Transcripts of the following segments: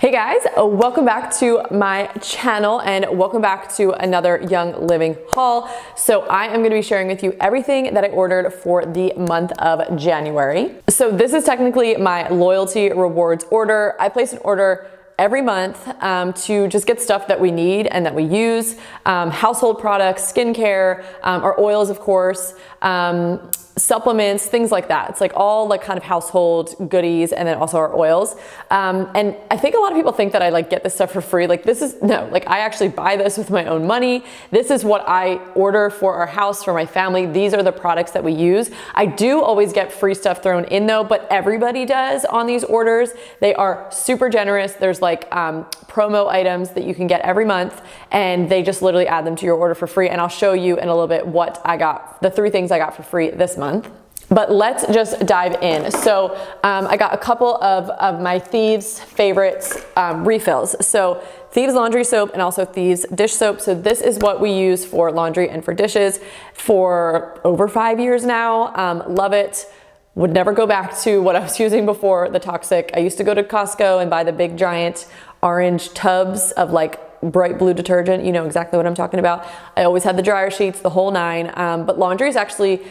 Hey guys, uh, welcome back to my channel and welcome back to another Young Living haul. So I am gonna be sharing with you everything that I ordered for the month of January. So this is technically my loyalty rewards order. I place an order every month um, to just get stuff that we need and that we use, um, household products, skincare, um, our oils of course, um, supplements, things like that. It's like all like kind of household goodies and then also our oils. Um, and I think a lot of people think that I like get this stuff for free. Like this is, no, like I actually buy this with my own money. This is what I order for our house, for my family. These are the products that we use. I do always get free stuff thrown in though, but everybody does on these orders. They are super generous. There's like um, promo items that you can get every month and they just literally add them to your order for free. And I'll show you in a little bit what I got, the three things I got for free this month. But let's just dive in. So um, I got a couple of, of my Thieves favorites um, refills. So Thieves laundry soap and also Thieves dish soap. So this is what we use for laundry and for dishes for over five years now. Um, love it would never go back to what I was using before the toxic. I used to go to Costco and buy the big giant orange tubs of like bright blue detergent. You know exactly what I'm talking about. I always had the dryer sheets, the whole nine. Um, but laundry is actually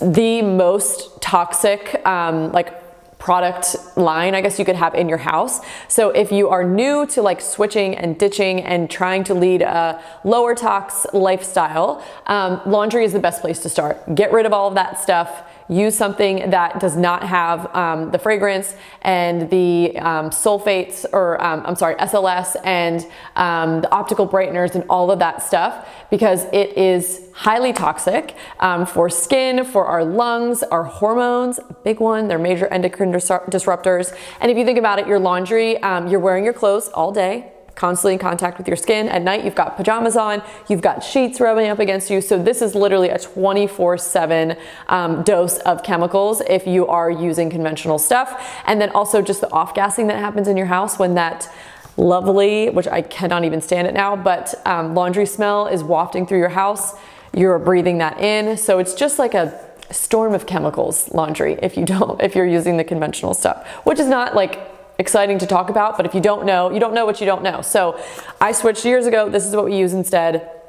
the most toxic um, like product line I guess you could have in your house. So if you are new to like switching and ditching and trying to lead a lower tox lifestyle, um, laundry is the best place to start. Get rid of all of that stuff use something that does not have um, the fragrance and the um, sulfates or um, I'm sorry, SLS and um, the optical brighteners and all of that stuff because it is highly toxic um, for skin, for our lungs, our hormones, big one, they're major endocrine disruptors. And if you think about it, your laundry, um, you're wearing your clothes all day, constantly in contact with your skin. At night, you've got pajamas on, you've got sheets rubbing up against you. So this is literally a 24 seven um, dose of chemicals if you are using conventional stuff. And then also just the off gassing that happens in your house when that lovely, which I cannot even stand it now, but um, laundry smell is wafting through your house. You're breathing that in. So it's just like a storm of chemicals laundry if you don't, if you're using the conventional stuff, which is not like exciting to talk about, but if you don't know, you don't know what you don't know. So I switched years ago. This is what we use instead.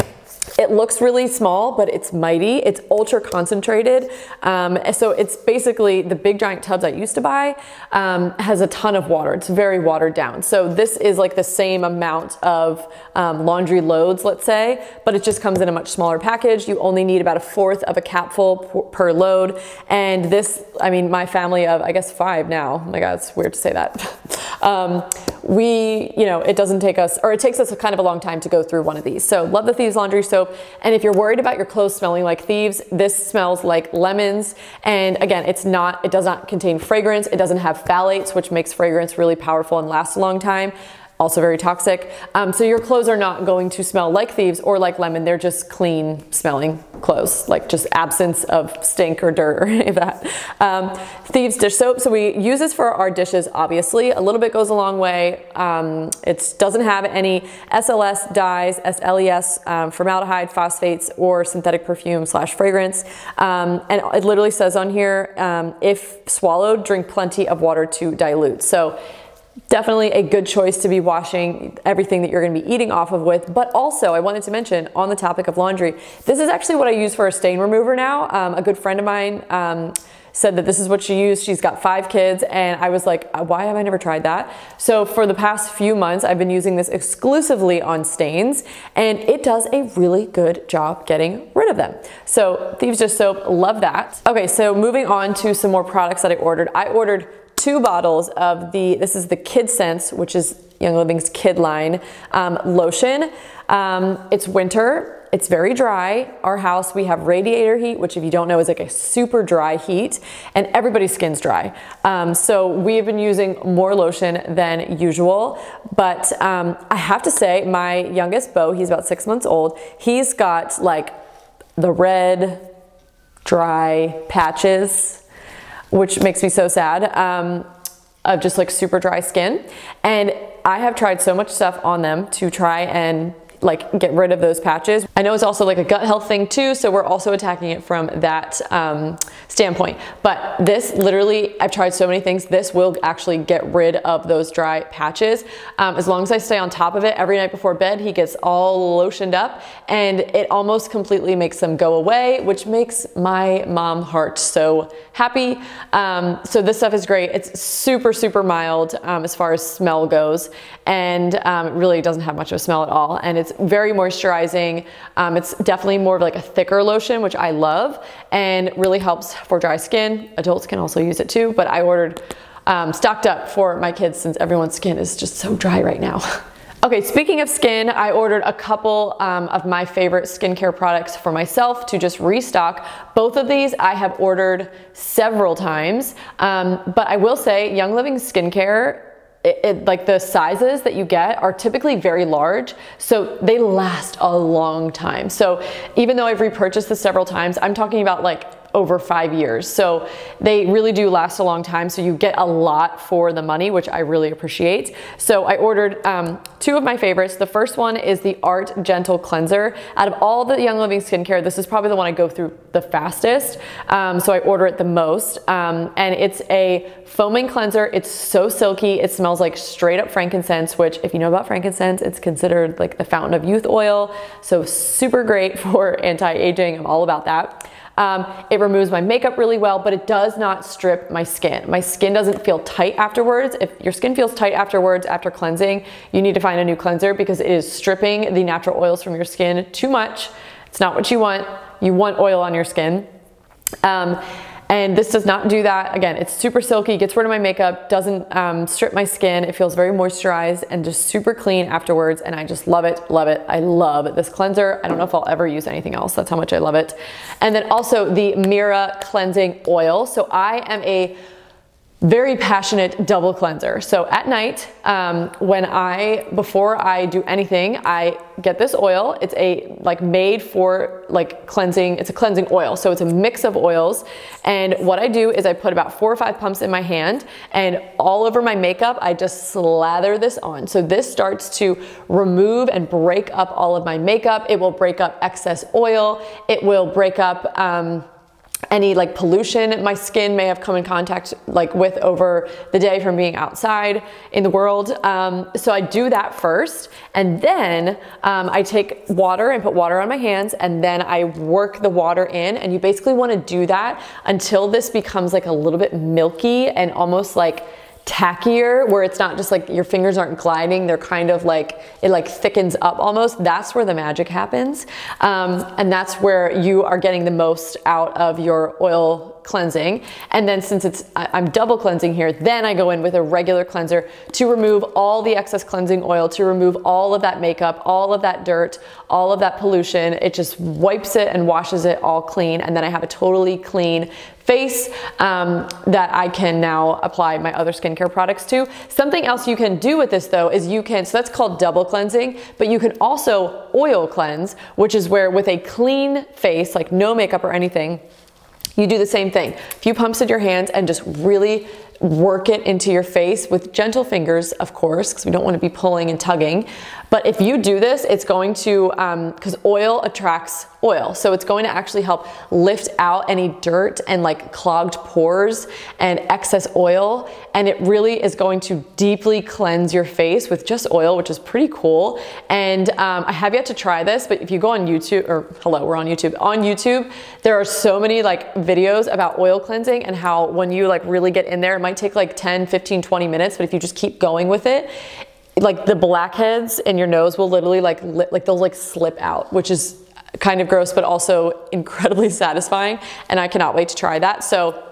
It looks really small, but it's mighty. It's ultra concentrated. Um, so it's basically the big giant tubs I used to buy um, has a ton of water. It's very watered down. So this is like the same amount of um, laundry loads, let's say, but it just comes in a much smaller package. You only need about a fourth of a capful per load. And this, I mean, my family of, I guess, five now. Oh my God, it's weird to say that. Um, we, you know, it doesn't take us, or it takes us a kind of a long time to go through one of these. So love the Thieves Laundry Soap. And if you're worried about your clothes smelling like thieves, this smells like lemons. And again, it's not, it does not contain fragrance. It doesn't have phthalates, which makes fragrance really powerful and lasts a long time also very toxic. Um, so your clothes are not going to smell like thieves or like lemon. They're just clean smelling clothes, like just absence of stink or dirt or any of that. Um, thieves dish soap. So we use this for our dishes, obviously. A little bit goes a long way. Um, it doesn't have any SLS dyes, SLES, um, formaldehyde, phosphates, or synthetic perfume slash fragrance. Um, and it literally says on here, um, if swallowed, drink plenty of water to dilute. So definitely a good choice to be washing everything that you're going to be eating off of with. But also, I wanted to mention on the topic of laundry, this is actually what I use for a stain remover now. Um, a good friend of mine um, said that this is what she used. She's got five kids, and I was like, uh, why have I never tried that? So for the past few months, I've been using this exclusively on stains, and it does a really good job getting rid of them. So Thieves Dish Soap, love that. Okay, so moving on to some more products that I ordered. I ordered two bottles of the, this is the KidScents, which is Young Living's kid line um, lotion. Um, it's winter, it's very dry. Our house, we have radiator heat, which if you don't know is like a super dry heat, and everybody's skin's dry. Um, so we have been using more lotion than usual, but um, I have to say my youngest, Bo, he's about six months old, he's got like the red, dry patches which makes me so sad, um, of just like super dry skin. And I have tried so much stuff on them to try and like get rid of those patches. I know it's also like a gut health thing too, so we're also attacking it from that um, standpoint. But this literally, I've tried so many things, this will actually get rid of those dry patches. Um, as long as I stay on top of it every night before bed, he gets all lotioned up and it almost completely makes them go away, which makes my mom heart so happy. Um, so this stuff is great. It's super, super mild um, as far as smell goes and um, really doesn't have much of a smell at all. And it's very moisturizing. Um, it's definitely more of like a thicker lotion, which I love and really helps for dry skin. Adults can also use it too, but I ordered um, stocked up for my kids since everyone's skin is just so dry right now. Okay, speaking of skin, I ordered a couple um, of my favorite skincare products for myself to just restock. Both of these I have ordered several times, um, but I will say Young Living Skincare it, it, like the sizes that you get are typically very large, so they last a long time. So even though I've repurchased this several times, I'm talking about like over five years. So they really do last a long time. So you get a lot for the money, which I really appreciate. So I ordered um, two of my favorites. The first one is the Art Gentle Cleanser. Out of all the Young Living skincare, this is probably the one I go through the fastest. Um, so I order it the most. Um, and it's a foaming cleanser. It's so silky. It smells like straight up frankincense, which if you know about frankincense, it's considered like the fountain of youth oil. So super great for anti-aging. I'm all about that. Um, it removes my makeup really well, but it does not strip my skin. My skin doesn't feel tight afterwards. If your skin feels tight afterwards after cleansing, you need to find a new cleanser because it is stripping the natural oils from your skin too much. It's not what you want. You want oil on your skin. Um, and this does not do that. Again, it's super silky, gets rid of my makeup, doesn't um, strip my skin. It feels very moisturized and just super clean afterwards. And I just love it, love it. I love this cleanser. I don't know if I'll ever use anything else. That's how much I love it. And then also the Mirah cleansing oil. So I am a very passionate double cleanser. So at night, um, when I, before I do anything, I get this oil. It's a like made for like cleansing, it's a cleansing oil. So it's a mix of oils. And what I do is I put about four or five pumps in my hand and all over my makeup, I just slather this on. So this starts to remove and break up all of my makeup. It will break up excess oil. It will break up, um, any like pollution my skin may have come in contact like with over the day from being outside in the world. Um, so I do that first and then um, I take water and put water on my hands and then I work the water in and you basically wanna do that until this becomes like a little bit milky and almost like tackier where it's not just like your fingers aren't gliding they're kind of like it like thickens up almost. That's where the magic happens. Um, and that's where you are getting the most out of your oil cleansing. And then since it's I'm double cleansing here then I go in with a regular cleanser to remove all the excess cleansing oil to remove all of that makeup all of that dirt all of that pollution. It just wipes it and washes it all clean. And then I have a totally clean face um, that I can now apply my other skincare products to. Something else you can do with this though is you can, so that's called double cleansing, but you can also oil cleanse, which is where with a clean face, like no makeup or anything, you do the same thing. A few pumps in your hands and just really work it into your face with gentle fingers, of course, because we don't want to be pulling and tugging. But if you do this, it's going to, because um, oil attracts oil. So it's going to actually help lift out any dirt and like clogged pores and excess oil. And it really is going to deeply cleanse your face with just oil, which is pretty cool. And um, I have yet to try this, but if you go on YouTube, or hello, we're on YouTube. On YouTube, there are so many like videos about oil cleansing and how when you like really get in there, it might take like 10, 15, 20 minutes, but if you just keep going with it, like the blackheads in your nose will literally like li like they'll like slip out, which is kind of gross but also incredibly satisfying and I cannot wait to try that. So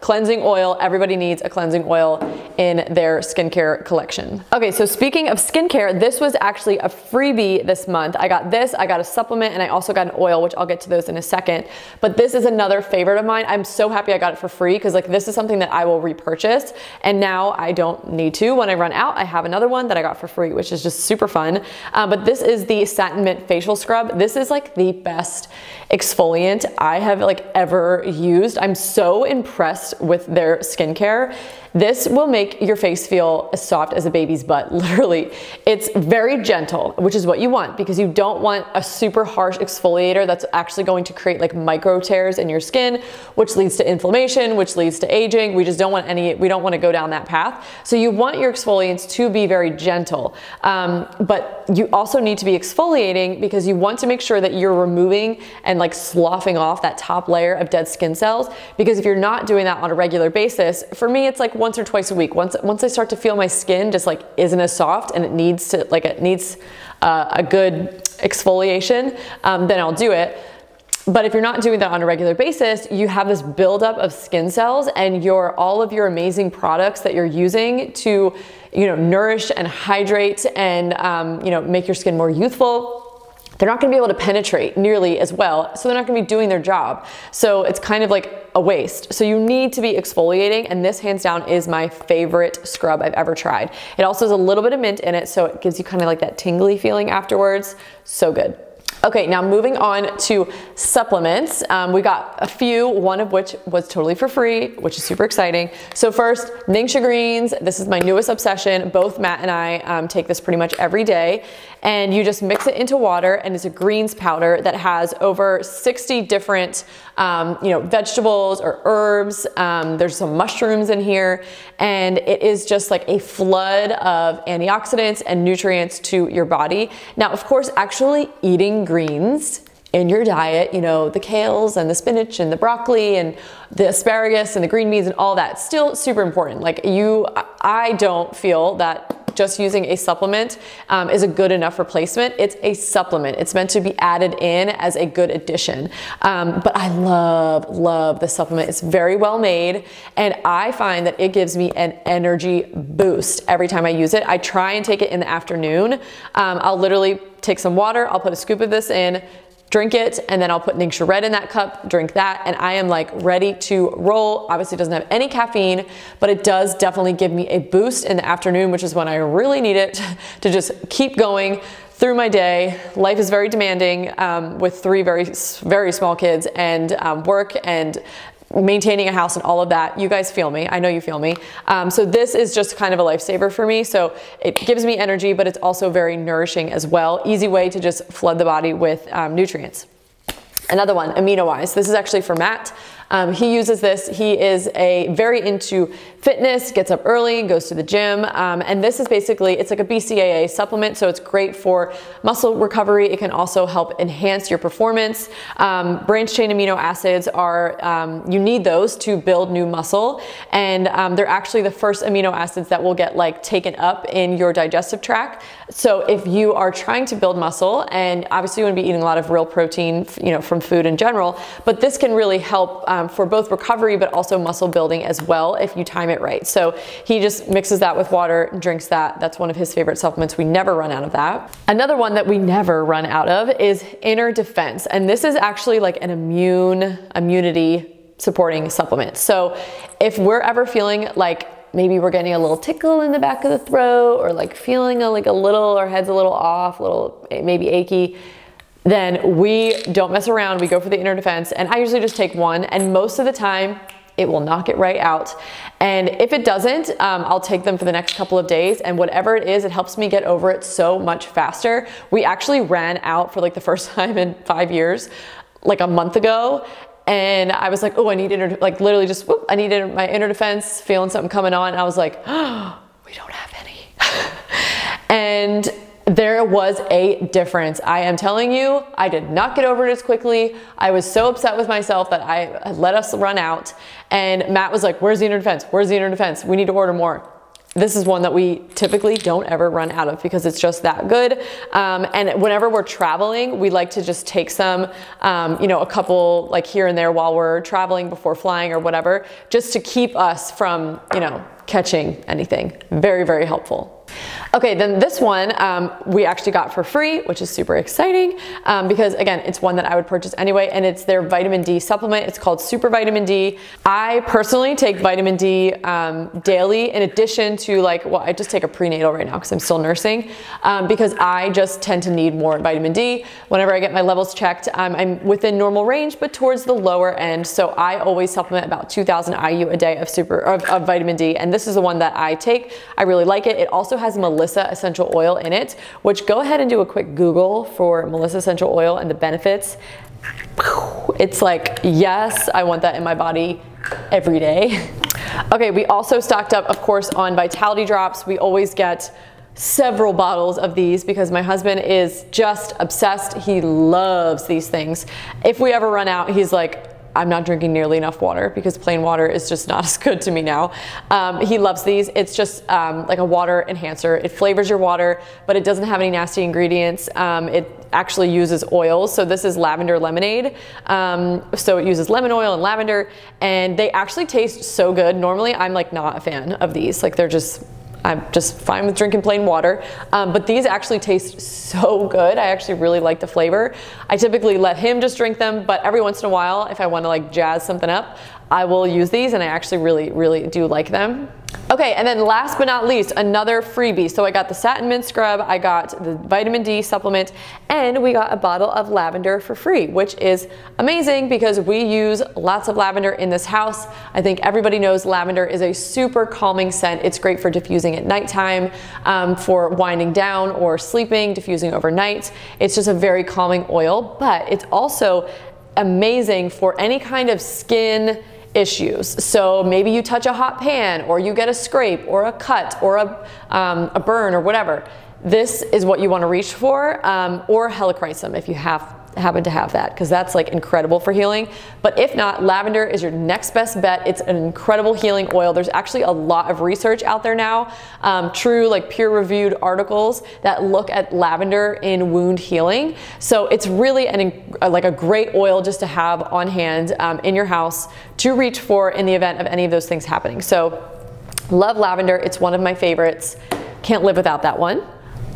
cleansing oil. Everybody needs a cleansing oil in their skincare collection. Okay, so speaking of skincare, this was actually a freebie this month. I got this, I got a supplement, and I also got an oil, which I'll get to those in a second. But this is another favorite of mine. I'm so happy I got it for free because like this is something that I will repurchase. And now I don't need to. When I run out, I have another one that I got for free, which is just super fun. Uh, but this is the Satin Mint Facial Scrub. This is like the best exfoliant I have like ever used. I'm so impressed with their skincare. This will make make your face feel as soft as a baby's butt, literally. It's very gentle, which is what you want because you don't want a super harsh exfoliator that's actually going to create like micro tears in your skin, which leads to inflammation, which leads to aging. We just don't want any, we don't want to go down that path. So you want your exfoliants to be very gentle, um, but you also need to be exfoliating because you want to make sure that you're removing and like sloughing off that top layer of dead skin cells. Because if you're not doing that on a regular basis, for me, it's like once or twice a week. Once, once I start to feel my skin just like isn't as soft and it needs to, like it needs uh, a good exfoliation, um, then I'll do it. But if you're not doing that on a regular basis, you have this buildup of skin cells and your all of your amazing products that you're using to, you know, nourish and hydrate and um, you know make your skin more youthful they're not gonna be able to penetrate nearly as well, so they're not gonna be doing their job. So it's kind of like a waste. So you need to be exfoliating, and this hands down is my favorite scrub I've ever tried. It also has a little bit of mint in it, so it gives you kind of like that tingly feeling afterwards. So good. Okay, now moving on to supplements. Um, we got a few, one of which was totally for free, which is super exciting. So first, Ningxia Greens. This is my newest obsession. Both Matt and I um, take this pretty much every day. And you just mix it into water and it's a greens powder that has over 60 different um, you know, vegetables or herbs. Um, there's some mushrooms in here. And it is just like a flood of antioxidants and nutrients to your body. Now, of course, actually eating greens in your diet, you know, the kales and the spinach and the broccoli and the asparagus and the green beans and all that, still super important. Like you, I don't feel that just using a supplement um, is a good enough replacement. It's a supplement. It's meant to be added in as a good addition. Um, but I love, love the supplement. It's very well made and I find that it gives me an energy boost every time I use it. I try and take it in the afternoon. Um, I'll literally take some water, I'll put a scoop of this in, drink it, and then I'll put Ningxia Red in that cup, drink that, and I am like ready to roll. Obviously, doesn't have any caffeine, but it does definitely give me a boost in the afternoon, which is when I really need it to just keep going through my day. Life is very demanding um, with three very, very small kids and um, work and maintaining a house and all of that. You guys feel me. I know you feel me. Um, so this is just kind of a lifesaver for me. So it gives me energy, but it's also very nourishing as well. Easy way to just flood the body with um, nutrients. Another one, AminoWise. This is actually for Matt. Um, he uses this. He is a very into fitness, gets up early, goes to the gym, um, and this is basically it's like a BCAA supplement, so it's great for muscle recovery. It can also help enhance your performance. Um, branch chain amino acids are um, you need those to build new muscle, and um, they're actually the first amino acids that will get like taken up in your digestive tract. So if you are trying to build muscle, and obviously you want to be eating a lot of real protein, you know, from food in general, but this can really help um, for both recovery but also muscle building as well if you time it right. So he just mixes that with water, and drinks that. That's one of his favorite supplements. We never run out of that. Another one that we never run out of is inner defense. And this is actually like an immune immunity supporting supplement. So if we're ever feeling like maybe we're getting a little tickle in the back of the throat or like feeling a, like a little, our head's a little off, a little maybe achy, then we don't mess around. We go for the inner defense. And I usually just take one. And most of the time, it will knock it right out. And if it doesn't, um, I'll take them for the next couple of days. And whatever it is, it helps me get over it so much faster. We actually ran out for like the first time in five years, like a month ago and I was like, oh, I need inner, like literally just, whoop, I needed my inner defense, feeling something coming on. And I was like, oh, we don't have any. and there was a difference. I am telling you, I did not get over it as quickly. I was so upset with myself that I let us run out. And Matt was like, where's the inner defense? Where's the inner defense? We need to order more this is one that we typically don't ever run out of because it's just that good. Um, and whenever we're traveling, we like to just take some, um, you know, a couple like here and there while we're traveling before flying or whatever, just to keep us from, you know, catching anything. Very, very helpful. Okay, then this one um, we actually got for free, which is super exciting um, because again, it's one that I would purchase anyway, and it's their vitamin D supplement. It's called Super Vitamin D. I personally take vitamin D um, daily in addition to like, well, I just take a prenatal right now because I'm still nursing um, because I just tend to need more vitamin D. Whenever I get my levels checked, um, I'm within normal range, but towards the lower end. So I always supplement about 2,000 IU a day of super of, of vitamin D, and this is the one that I take. I really like it. It also has Melissa essential oil in it, which go ahead and do a quick Google for Melissa essential oil and the benefits. It's like, yes, I want that in my body every day. Okay, we also stocked up, of course, on Vitality Drops. We always get several bottles of these because my husband is just obsessed. He loves these things. If we ever run out, he's like, I'm not drinking nearly enough water because plain water is just not as good to me now. Um, he loves these. It's just um, like a water enhancer. It flavors your water, but it doesn't have any nasty ingredients. Um, it actually uses oils. So this is lavender lemonade. Um, so it uses lemon oil and lavender, and they actually taste so good. Normally, I'm like not a fan of these. Like they're just I'm just fine with drinking plain water. Um, but these actually taste so good. I actually really like the flavor. I typically let him just drink them, but every once in a while, if I want to like jazz something up, I will use these and I actually really, really do like them. Okay, and then last but not least, another freebie. So I got the satin mint scrub, I got the vitamin D supplement, and we got a bottle of lavender for free, which is amazing because we use lots of lavender in this house. I think everybody knows lavender is a super calming scent. It's great for diffusing at nighttime, um, for winding down or sleeping, diffusing overnight. It's just a very calming oil, but it's also amazing for any kind of skin issues. So maybe you touch a hot pan or you get a scrape or a cut or a, um, a burn or whatever. This is what you want to reach for um, or helichrysum if you have happen to have that because that's like incredible for healing. But if not, lavender is your next best bet. It's an incredible healing oil. There's actually a lot of research out there now, um, true like peer reviewed articles that look at lavender in wound healing. So it's really an, like a great oil just to have on hand um, in your house to reach for in the event of any of those things happening. So love lavender. It's one of my favorites. Can't live without that one.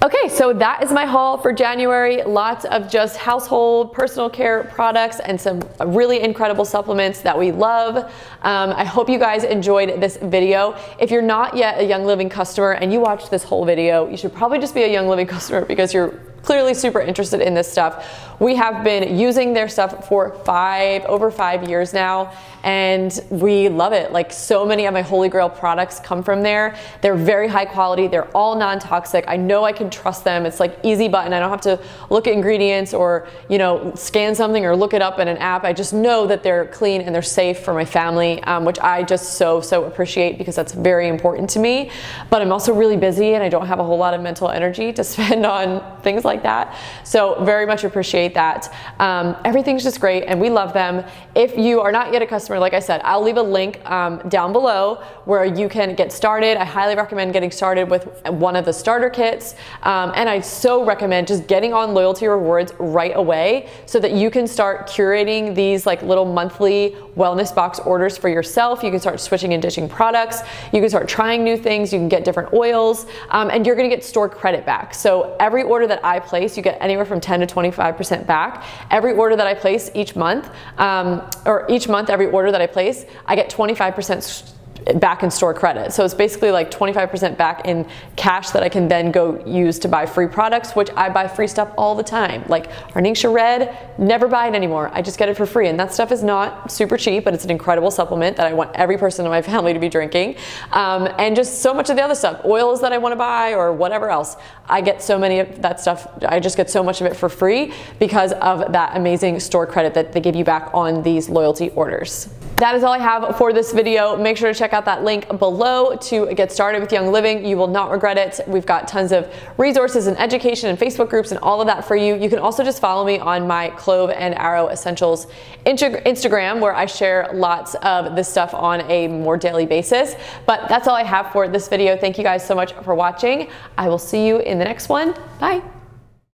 Okay, so that is my haul for January. Lots of just household, personal care products and some really incredible supplements that we love. Um, I hope you guys enjoyed this video. If you're not yet a Young Living customer and you watched this whole video, you should probably just be a Young Living customer because you're clearly super interested in this stuff. We have been using their stuff for five, over five years now, and we love it. Like so many of my Holy Grail products come from there. They're very high quality. They're all non-toxic. I know I can trust them. It's like easy button. I don't have to look at ingredients or, you know, scan something or look it up in an app. I just know that they're clean and they're safe for my family, um, which I just so, so appreciate because that's very important to me. But I'm also really busy and I don't have a whole lot of mental energy to spend on things like like that. So very much appreciate that. Um, everything's just great and we love them. If you are not yet a customer, like I said, I'll leave a link um, down below where you can get started. I highly recommend getting started with one of the starter kits. Um, and I so recommend just getting on loyalty rewards right away so that you can start curating these like little monthly wellness box orders for yourself. You can start switching and ditching products. You can start trying new things. You can get different oils um, and you're gonna get store credit back. So every order that I place, you get anywhere from 10 to 25% back. Every order that I place each month, um, or each month, every order that I place, I get 25% back in store credit. So it's basically like 25% back in cash that I can then go use to buy free products, which I buy free stuff all the time. Like Ningxia Red, never buy it anymore. I just get it for free. And that stuff is not super cheap, but it's an incredible supplement that I want every person in my family to be drinking. Um, and just so much of the other stuff, oils that I want to buy or whatever else. I get so many of that stuff. I just get so much of it for free because of that amazing store credit that they give you back on these loyalty orders. That is all I have for this video. Make sure to check out that link below to get started with Young Living. You will not regret it. We've got tons of resources and education and Facebook groups and all of that for you. You can also just follow me on my Clove and Arrow Essentials Instagram where I share lots of this stuff on a more daily basis. But that's all I have for this video. Thank you guys so much for watching. I will see you in the next one. Bye.